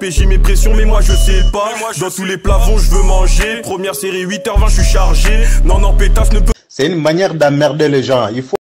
j'ai mes pressions, mais moi je sais pas. Dans tous les plafonds, je veux manger. Première série, 8h20, je suis chargé. Non, non, pétasse ne peut C'est une manière d'emmerder les gens. Il faut